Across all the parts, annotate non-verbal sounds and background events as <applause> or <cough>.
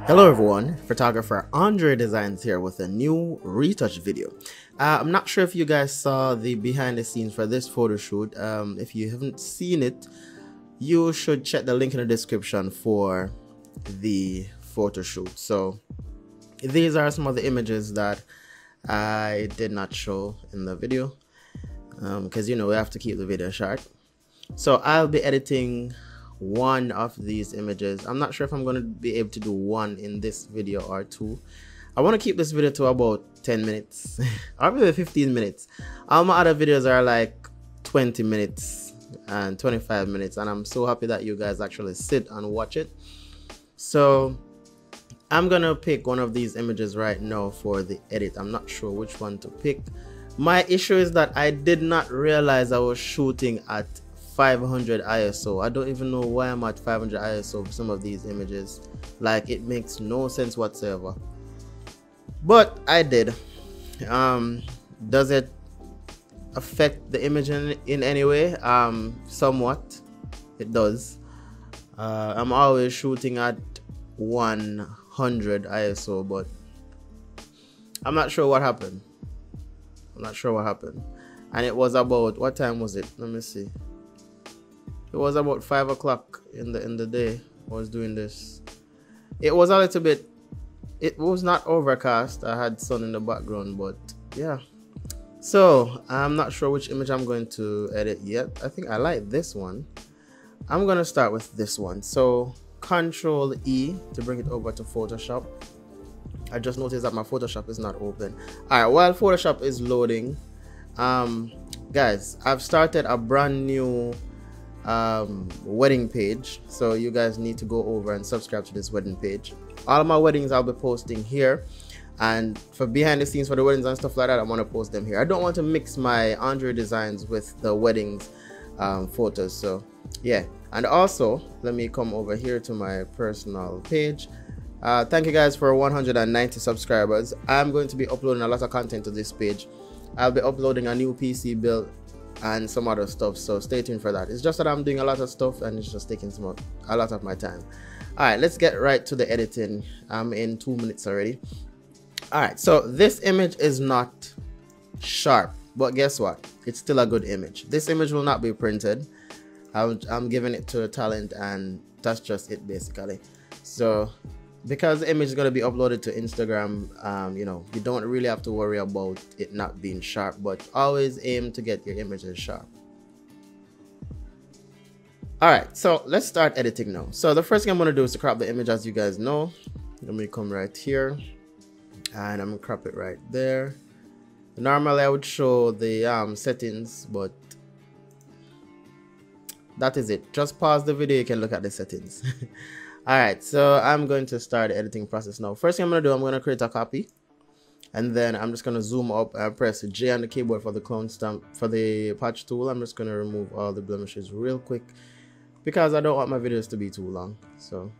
Hello everyone, photographer Andredesignz here with a new retouch video. Uh, I'm not sure if you guys saw the behind the scenes for this photo shoot. Um, if you haven't seen it, you should check the link in the description for the photo shoot. So these are some of the images that I did not show in the video because um, you know we have to keep the video short. So I'll be editing one of these images. I'm not sure if i'm going to be able to do one in this video or two. I want to keep this video to about 10 minutes <laughs> or maybe 15 minutes. All my other videos are like 20 minutes and 25 minutes and i'm so happy that you guys actually sit and watch it. So i'm gonna pick one of these images right now for the edit. I'm not sure which one to pick. My issue is that i did not realize i was shooting at 500 ISO. I don't even know why I'm at 500 ISO for some of these images. Like it makes no sense whatsoever. But I did. Um, does it affect the image in, in any way? Um, somewhat. It does. Uh, I'm always shooting at 100 ISO, but I'm not sure what happened. I'm not sure what happened. And it was about what time was it? Let me see it was about five o'clock in the in the day I was doing this. It was a little bit it was not overcast. I had sun in the background but yeah. So I'm not sure which image I'm going to edit yet. I think I like this one. I'm gonna start with this one. So control E to bring it over to Photoshop. I just noticed that my Photoshop is not open. All right while Photoshop is loading um guys I've started a brand new um, wedding page. So you guys need to go over and subscribe to this wedding page. All my weddings I'll be posting here. And for behind the scenes for the weddings and stuff like that, I want to post them here. I don't want to mix my Andredesignz with the weddings um, photos. So yeah. And also, let me come over here to my personal page. Uh, thank you guys for 190 subscribers. I'm going to be uploading a lot of content to this page. I'll be uploading a new PC build and some other stuff so stay tuned for that. It's just that i'm doing a lot of stuff and it's just taking some a lot of my time. All right let's get right to the editing. I'm in two minutes already. All right so this image is not sharp but guess what? It's still a good image. This image will not be printed. I'm, I'm giving it to a talent and that's just it basically. So because the image is going to be uploaded to Instagram, um, you know, you don't really have to worry about it not being sharp, but always aim to get your images sharp. All right, so let's start editing now. So the first thing I'm going to do is to crop the image as you guys know. Let me come right here and I'm to crop it right there. Normally I would show the um, settings, but that is it. Just pause the video, you can look at the settings. <laughs> all right so i'm going to start the editing process now. First thing i'm going to do i'm going to create a copy and then i'm just going to zoom up and press j on the keyboard for the clone stamp for the patch tool. I'm just going to remove all the blemishes real quick because i don't want my videos to be too long so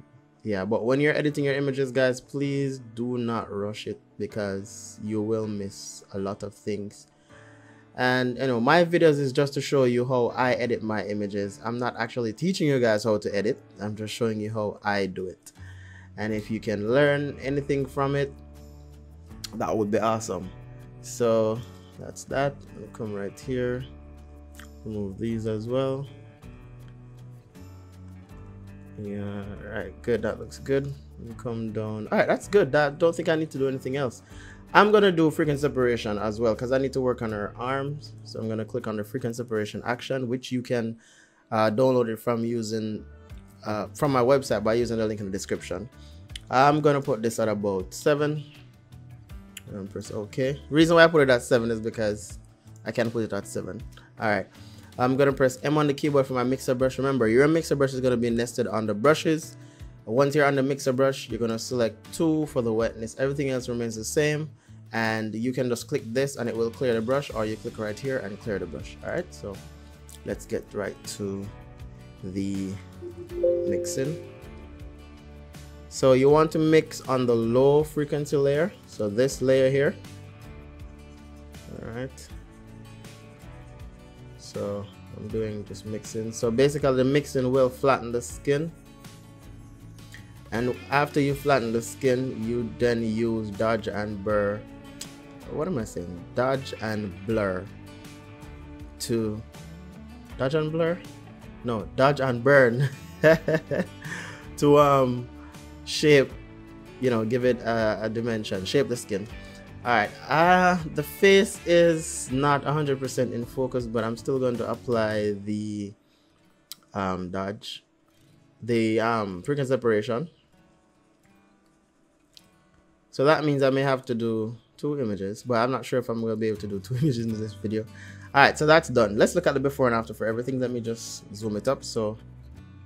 yeah. But when you're editing your images guys please do not rush it because you will miss a lot of things and you know my videos is just to show you how i edit my images. I'm not actually teaching you guys how to edit. I'm just showing you how i do it. And if you can learn anything from it that would be awesome. So that's that. I'll come right here. Remove these as well yeah right good that looks good come down all right that's good that don't think i need to do anything else I'm gonna do frequency separation as well because I need to work on her arms. So I'm gonna click on the frequency separation action, which you can uh, download it from using uh, from my website by using the link in the description. I'm gonna put this at about seven and press OK. Reason why I put it at seven is because I can't put it at seven. All right. I'm gonna press M on the keyboard for my mixer brush. Remember, your mixer brush is gonna be nested on the brushes. Once you're on the mixer brush, you're gonna select two for the wetness. Everything else remains the same and you can just click this and it will clear the brush or you click right here and clear the brush all right so let's get right to the mixing so you want to mix on the low frequency layer so this layer here all right so I'm doing just mixing. So basically the mixing will flatten the skin. And after you flatten the skin you then use dodge and blur what am I saying? Dodge and blur. To dodge and blur? No dodge and burn. <laughs> To um shape you know give it a, a dimension shape the skin all right uh the face is not 100 percent in focus but i'm still going to apply the um dodge. The um frequency separation. So that means i may have to do two images but i'm not sure if i'm going to be able to do two <laughs> images in this video. All right so that's done. Let's look at the before and after for everything. Let me just zoom it up. So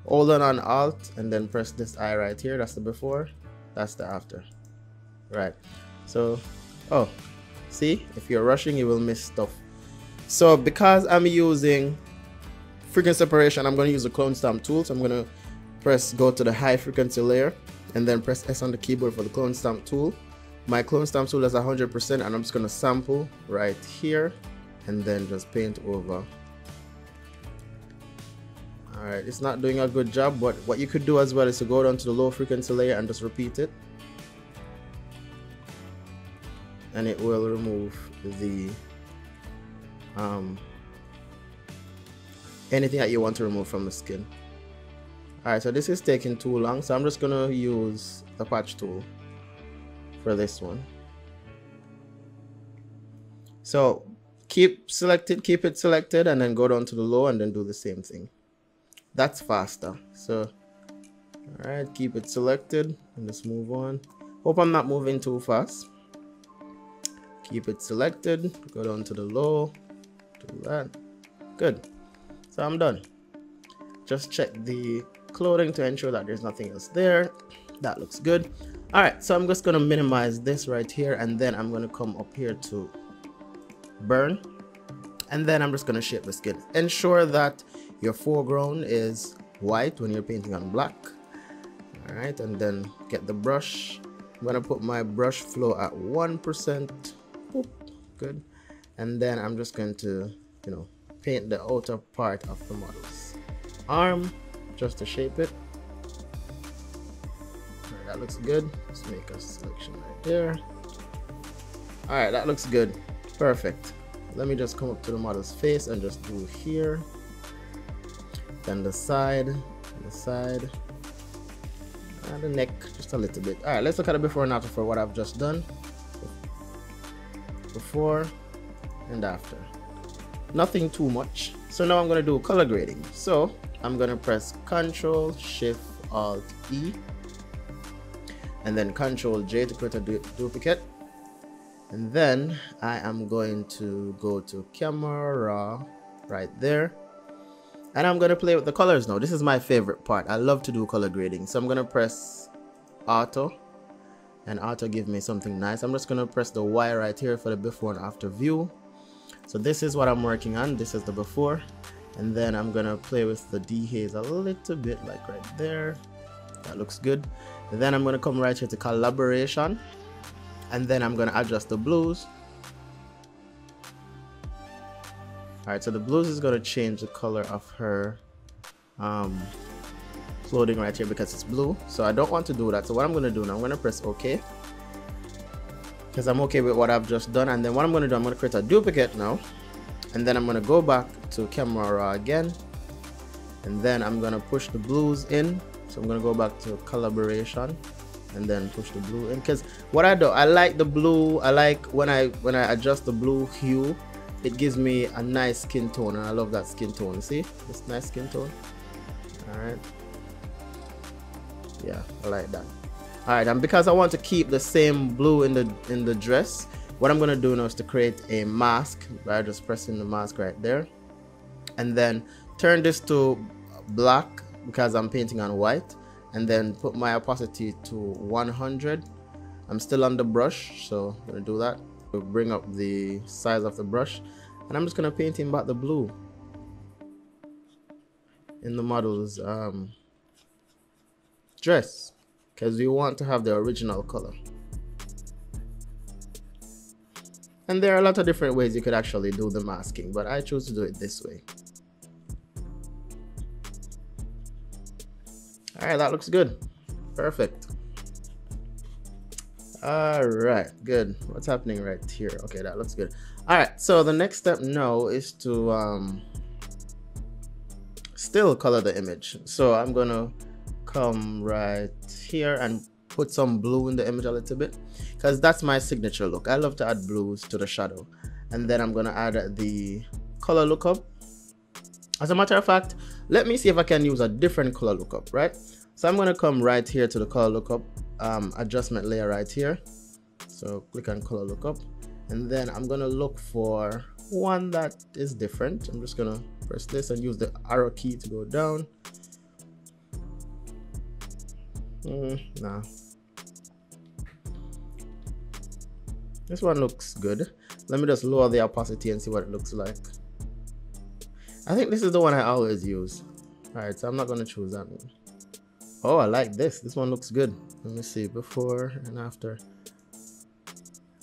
hold on on alt and then press this eye right here. That's the before. That's the after. Right. So oh see if you're rushing you will miss stuff. So because i'm using frequency separation i'm going to use the clone stamp tool. So i'm going to press go to the high frequency layer and then press s on the keyboard for the clone stamp tool. My clone stamp tool is 100 percent and i'm just going to sample right here and then just paint over. Alright, it's not doing a good job, but what you could do as well is to go down to the low frequency layer and just repeat it. And it will remove the um, anything that you want to remove from the skin. Alright, so this is taking too long, so I'm just gonna use the patch tool for this one. So keep selected, keep it selected, and then go down to the low and then do the same thing that's faster so all right keep it selected and let's move on hope i'm not moving too fast keep it selected. Go down to the low do that. Good. So i'm done. Just check the clothing to ensure that there's nothing else there. That looks good. All right so i'm just going to minimize this right here and then i'm going to come up here to burn. And then i'm just going to shape the skin. Ensure that your foreground is white when you're painting on black. All right and then get the brush. I'm gonna put my brush flow at one percent good. And then i'm just going to you know paint the outer part of the model's arm just to shape it. Right, that looks good. Let's make a selection right there. All right that looks good. Perfect. Let me just come up to the model's face and just do here. Then the side the side and the neck just a little bit. All right let's look at the before and after for what i've just done before and after. Nothing too much. So now i'm to do color grading. So i'm to press ctrl shift alt e and then ctrl j to create a du duplicate. And then i am going to go to camera right there. And I'm gonna play with the colors now. This is my favorite part. I love to do color grading. So I'm gonna press auto and auto give me something nice. I'm just gonna press the Y right here for the before and after view. So this is what I'm working on. This is the before. And then I'm gonna play with the dehaze a little bit like right there. That looks good. And then I'm gonna come right here to calibration and then I'm gonna adjust the blues. All right so the blues is to change the color of her um, clothing right here because it's blue so I don't want to do that. So what I'm to do now I'm to press OK because I'm okay with what I've just done. And then what I'm to do I'm to create a duplicate now and then I'm to go back to camera raw again. And then I'm to push the blues in. So I'm to go back to calibration and then push the blue in. Because what I do I like the blue. I like when I when I adjust the blue hue it gives me a nice skin tone and I love that skin tone. See? This nice skin tone. All right yeah I like that. All right and because I want to keep the same blue in the in the dress what I'm gonna do now is to create a mask by just pressing the mask right there. And then turn this to black because I'm painting on white. And then put my opacity to 100 I'm still on the brush so I'm gonna do that. We bring up the size of the brush. And I'm just gonna paint in back the blue. In the model's um, dress because we want to have the original color and there are a lot of different ways you could actually do the masking but I choose to do it this way alright that looks good Perfect. All right, good. What's happening right here? Okay, that looks good. All right, so the next step now is to um, still color the image. So I'm gonna come right here and put some blue in the image a little bit because that's my signature look. I love to add blues to the shadow. And then I'm gonna add the color lookup. As a matter of fact, let me see if I can use a different color lookup, right? So I'm gonna come right here to the color lookup um, adjustment layer right here. So click on color lookup and then I'm gonna look for one that is different. I'm just gonna press this and use the arrow key to go down. Mm, nah. This one looks good. Let me just lower the opacity and see what it looks like. I think this is the one I always use. Alright, so I'm not gonna choose that one. Oh, I like this. This one looks good. Let me see before and after.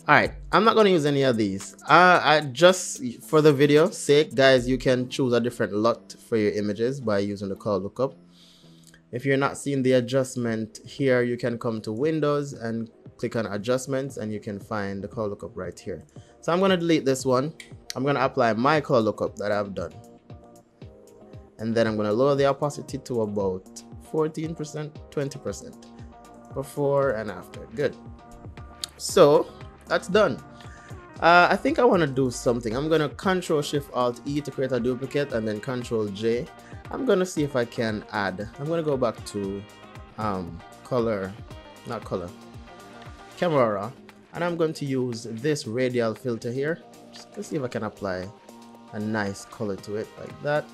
All right, I'm not going to use any of these. Uh, I just for the video sake, guys, you can choose a different LUT for your images by using the color lookup. If you're not seeing the adjustment here, you can come to Windows and click on adjustments and you can find the color lookup right here. So I'm going to delete this one. I'm going to apply my color lookup that I've done. And then I'm going to lower the opacity to about 14%, 20% before and after. Good. So that's done. Uh, I think I want to do something. I'm going to Control Shift Alt E to create a duplicate and then Control J. I'm going to see if I can add. I'm going to go back to um, color, not color, camera. And I'm going to use this radial filter here. Just to see if I can apply a nice color to it like that.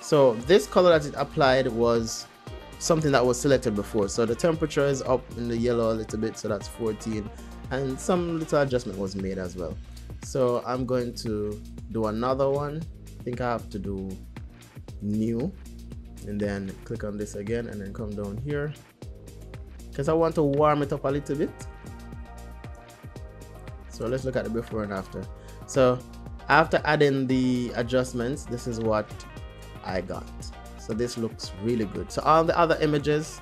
So this color that it applied was something that was selected before. So the temperature is up in the yellow a little bit, so that's 14. And some little adjustment was made as well. So I'm going to do another one. I think I have to do new and then click on this again and then come down here because I want to warm it up a little bit. So let's look at the before and after. So after adding the adjustments, this is what I got so this looks really good so all the other images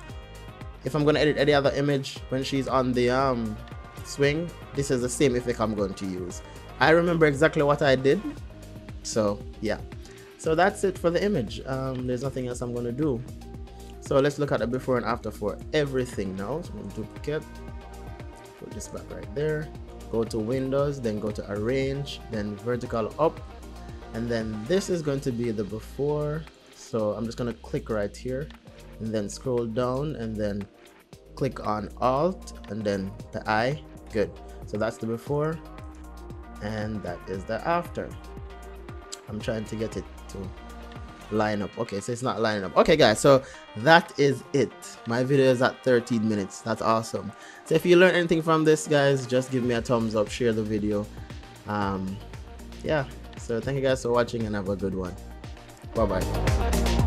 if i'm going to edit any other image when she's on the um swing this is the same effect i'm going to use. I remember exactly what i did. So yeah. So that's it for the image. Um, there's nothing else i'm going to do. So let's look at the before and after for everything now. So I'm duplicate. Put this back right there. Go to windows then go to arrange then vertical up. And then this is going to be the before. So I'm just gonna click right here and then scroll down and then click on alt and then the I good. So that's the before and that is the after. I'm trying to get it to line up. Okay so it's not lining up. Okay guys so that is it. My video is at 13 minutes. That's awesome. So if you learned anything from this guys just give me a thumbs up share the video. Um yeah. So thank you guys for watching and have a good one. Bye bye